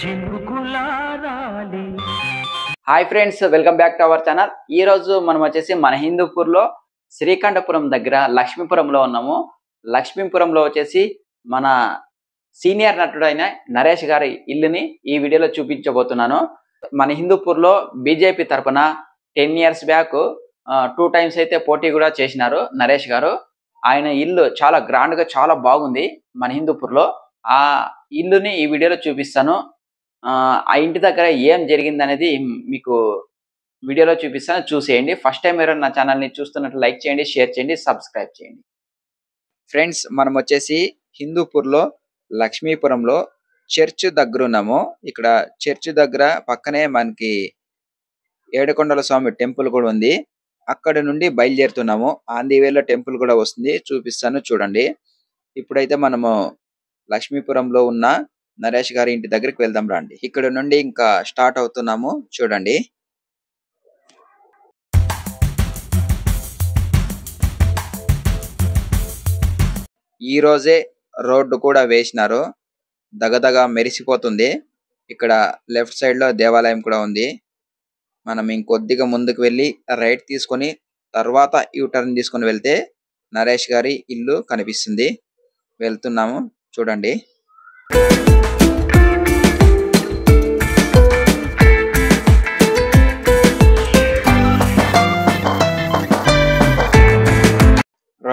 చినుకులారాలి hi friends welcome back to our channel ఈ రోజు మనం వచ్చేసి మన హిందూపూర్లో శ్రీకంఠపురం దగ్గర లక్ష్మీపురంలో ఉన్నాము. లక్ష్మీపురంలో వచ్చేసి మన సీనియర్ నటుడైన నరేష్ గారి ఇల్లుని ఈ వీడియోలో చూపించబోతున్నాను. మన హిందూపూర్లో బీజేపీ తరఫున ten years back two times అయితే పోటీ కూడా చేసినారు నరేష్ గారు. ఆయన ఇల్లు చాలా గ్రాండ్గా చాలా బాగుంది మన హిందూపూర్లో. ఆ ఇల్లుని ఈ వీడియోలో చూపిస్తాను. ఆ ఇంటి దగ్గర ఏం జరిగింది అనేది మీకు వీడియోలో చూపిస్తాను. చూసేయండి. ఫస్ట్ టైం ఎవరైనా నా ఛానల్ని చూస్తున్నట్లు లైక్ చేయండి షేర్ చేయండి సబ్స్క్రైబ్ చేయండి. ఫ్రెండ్స్ మనం వచ్చేసి హిందూపూర్లో లక్ష్మీపురంలో చర్చ్ దగ్గర ఉన్నాము. ఇక్కడ చర్చ్ దగ్గర పక్కనే మనకి ఏడుకొండల స్వామి టెంపుల్ కూడా ఉంది. అక్కడ నుండి బయలుదేరుతున్నాము. ఆన్ ది వేలో టెంపుల్ కూడా వస్తుంది. చూపిస్తాను చూడండి. ఇప్పుడైతే మనము లక్ష్మీపురంలో ఉన్న నరేష్ గారి ఇంటి దగ్గరికి వెళ్దాం రండి. ఇక్కడ నుండి ఇంకా స్టార్ట్ అవుతున్నాము. చూడండి. ఈ రోజే రోడ్డు కూడా వేసినారు. దగదగ మెరిసిపోతుంది. ఇక్కడ లెఫ్ట్ సైడ్లో దేవాలయం కూడా ఉంది. మనం ఇంకొద్దిగా ముందుకు వెళ్ళి రైట్ తీసుకొని తర్వాత యూ టర్న్ తీసుకొని వెళ్తే నరేష్ గారి ఇల్లు కనిపిస్తుంది. వెళ్తున్నాము. చూడండి.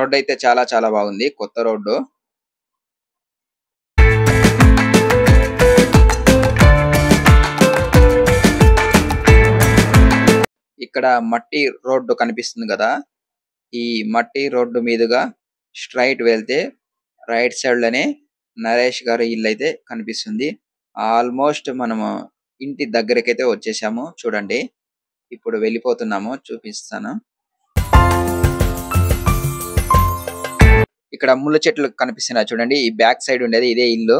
రోడ్డు అయితే చాలా చాలా బాగుంది. కొత్త రోడ్డు. ఇక్కడ మట్టి రోడ్డు కనిపిస్తుంది కదా. ఈ మట్టి రోడ్డు మీదుగా స్ట్రైట్ వెళ్తే రైట్ సైడ్లోనే నరేష్ గారి ఇల్లు అయితే కనిపిస్తుంది. ఆల్మోస్ట్ మనము ఇంటి దగ్గరకైతే వచ్చేసాము. చూడండి. ఇప్పుడు వెళ్ళిపోతున్నాము. చూపిస్తాను. ఇక్కడ ముళ్ళ చెట్లు కనిపిస్తున్నాయి. చూడండి ఈ బ్యాక్ సైడ్ ఉండేది ఇదే ఇల్లు.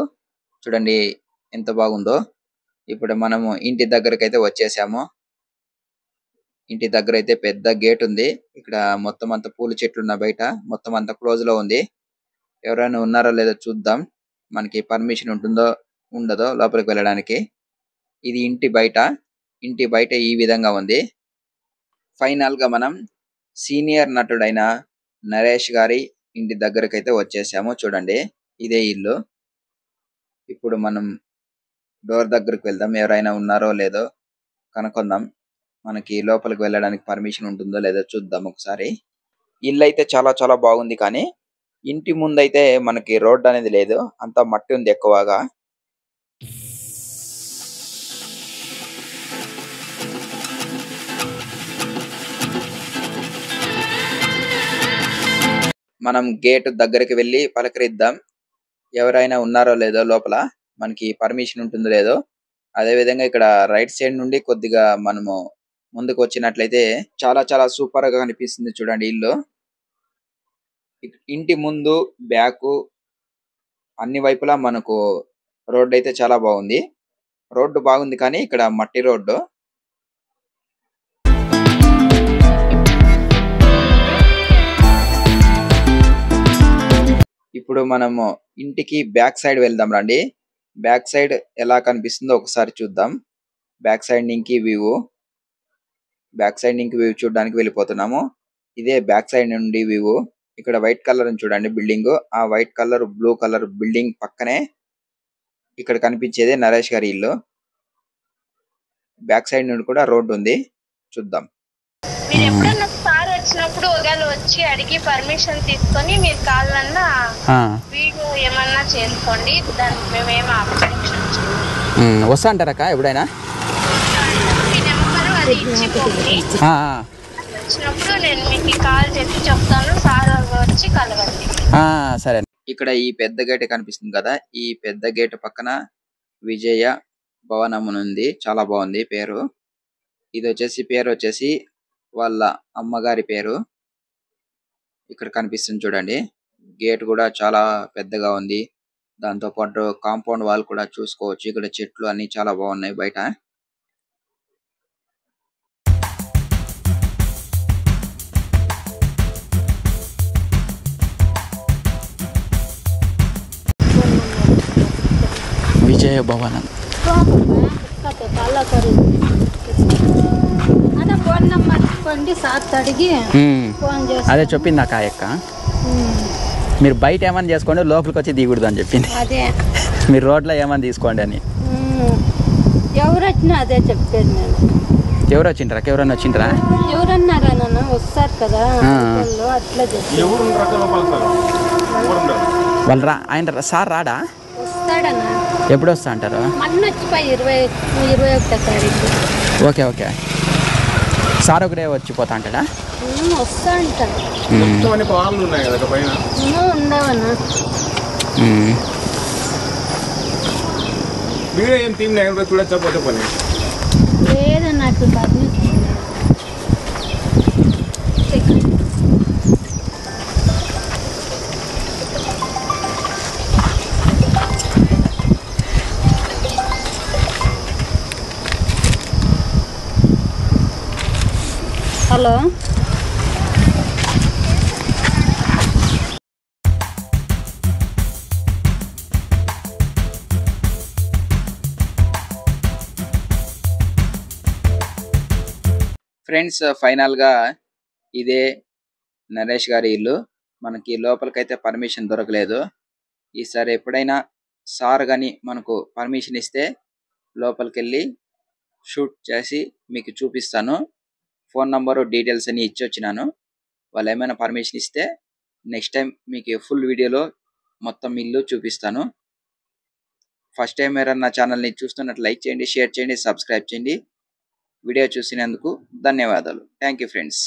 చూడండి ఎంత బాగుందో. ఇప్పుడు మనము ఇంటి దగ్గరకు అయితే వచ్చేసాము. ఇంటి దగ్గర అయితే పెద్ద గేట్ ఉంది. ఇక్కడ మొత్తం అంత పూల చెట్లు ఉన్నాయి బయట. మొత్తం అంత క్లోజ్లో ఉంది. ఎవరైనా ఉన్నారో లేదో చూద్దాం. మనకి పర్మిషన్ ఉంటుందో ఉండదో లోపలికి వెళ్ళడానికి. ఇది ఇంటి బయట. ఇంటి బయట ఈ విధంగా ఉంది. ఫైనల్గా మనం సీనియర్ నటుడైన నరేష్ గారి ఇంటి దగ్గరకు అయితే వచ్చేసాము. చూడండి ఇదే ఇల్లు. ఇప్పుడు మనం డోర్ దగ్గరకు వెళ్దాం. ఎవరైనా ఉన్నారో లేదో కనుక్కుందాం. మనకి లోపలికి వెళ్ళడానికి పర్మిషన్ ఉంటుందో లేదో చూద్దాం ఒకసారి. ఇల్లు అయితే చాలా చాలా బాగుంది కానీ ఇంటి ముందైతే మనకి రోడ్ అనేది లేదు. అంతా మట్టి ఉంది ఎక్కువగా. మనం గేట్ దగ్గరికి వెళ్ళి పలకరిద్దాం. ఎవరైనా ఉన్నారో లేదో లోపల మనకి పర్మిషన్ ఉంటుందో లేదో. అదే విధంగా ఇక్కడ రైట్ సైడ్ నుండి కొద్దిగా మనము ముందుకు వచ్చినట్లయితే చాలా చాలా సూపర్గా కనిపిస్తుంది చూడండి ఇల్లు. ఇంటి ముందు బ్యాక్ అన్ని వైపులా మనకు రోడ్డు అయితే చాలా బాగుంది. రోడ్డు బాగుంది కానీ ఇక్కడ మట్టి రోడ్డు. ఇప్పుడు మనము ఇంటికి బ్యాక్ సైడ్ వెళ్దాం రండి. బ్యాక్ సైడ్ ఎలా కనిపిస్తుందో ఒకసారి చూద్దాం. బ్యాక్ సైడ్ నుంచి వ్యూ. బ్యాక్ సైడ్ నుంచి వ్యూ చూడడానికి వెళ్ళిపోతున్నాము. ఇదే బ్యాక్ సైడ్ నుండి వ్యూ. ఇక్కడ వైట్ కలర్ చూడండి బిల్డింగ్. ఆ white colour blue colour building పక్కనే ఇక్కడ కనిపించేదే నరేష్ గారి ఇల్లు. బ్యాక్ సైడ్ నుండి కూడా రోడ్డు ఉంది. చూద్దాం. వచ్చినప్పుడు ఒకవేళ వచ్చి అడిగి పర్మిషన్ తీసుకొని మీరు కావాలన్నా వీడియో ఏమన్నా చేసుకోండి దానికి మేమేం అబ్జెక్షన్ వస్తా అంటారక్క ఎప్పుడైనా? వచ్చినప్పుడు నేను మీకు కాల్ చేసి చెప్తాను సార్ వచ్చి కలవండి. సరే. ఇక్కడ ఈ పెద్ద గేట్ కనిపిస్తుంది కదా ఈ పెద్ద గేట్ పక్కన విజయ భవనం ఉంది. చాలా బాగుంది పేరు. ఇది వచ్చేసి పేరు వచ్చేసి వాళ్ళ అమ్మగారి పేరు ఇక్కడ కనిపిస్తుంది చూడండి. గేట్ కూడా చాలా పెద్దగా ఉంది. దాంతో పాటు కాంపౌండ్ వాల్ కూడా చూసుకోవచ్చు. ఇక్కడ చెట్లు అన్ని చాలా బాగున్నాయి బయట. విజయ భవనం. ఫోన్ నెంబర్ ఇవ్వండి సాత్ అడిగి ఉమ్. ఫోన్ చేసి అదే చెప్పింది ఆ అక్క మీరు బయట ఏమని చేసుకోండి లోపలికి వచ్చి దిగకూడదు అని చెప్పింది. అదే. మీరు రోడ్లో ఏమని తీసుకోండి అని. ఎవరు వచ్చినా అదే చెప్పేది నేను. ఎవరు వచ్చిండ్రా ఎవరన్నా వచ్చిండ్రా? ఎవరన్నారా నాన్న వస్తారు కదా అట్లా వాళ్ళు రా ఆయన సార్ రాడా? వస్తాడన్న ఎప్పుడు వస్తా అంటారు? మొన్న వచ్చిపోయి ఇరవై ఇరవై ఒకటో తారీఖు. Okay okay. సార్ ఒకడే వచ్చిపోతా అంటాడా? ఉమ్, వస్తా అంటాడు. ఉమ్. మొత్తం అన్ని పాలు ఉన్నాయి కదా పైన. ఉండవన్నా ఏం టీం లేకపోతే చూడొచ్చా పోతే పని? లేదన్న నాకు హలో. ఫ్రెండ్స్ ఫైనల్గా ఇదే నరేష్ గారి ఇల్లు. మనకి లోపలికైతే పర్మిషన్ దొరకలేదు. ఈసారి ఎప్పుడైనా సార్ కానీ మనకు పర్మిషన్ ఇస్తే లోపలికి వెళ్ళి షూట్ చేసి మీకు చూపిస్తాను. ఫోన్ నంబరు డీటెయిల్స్ అన్ని ఇచ్చి వచ్చినాను. వాళ్ళు ఏమైనా పర్మిషన్ ఇస్తే నెక్స్ట్ టైం మీకు ఫుల్ వీడియోలో మొత్తం ఇల్లు చూపిస్తాను. ఫస్ట్ టైం ఎవరన్నా ఛానల్ని చూస్తున్నట్లు లైక్ చేయండి షేర్ చేయండి సబ్స్క్రైబ్ చేయండి. వీడియో చూసినందుకు ధన్యవాదాలు. Thank you friends.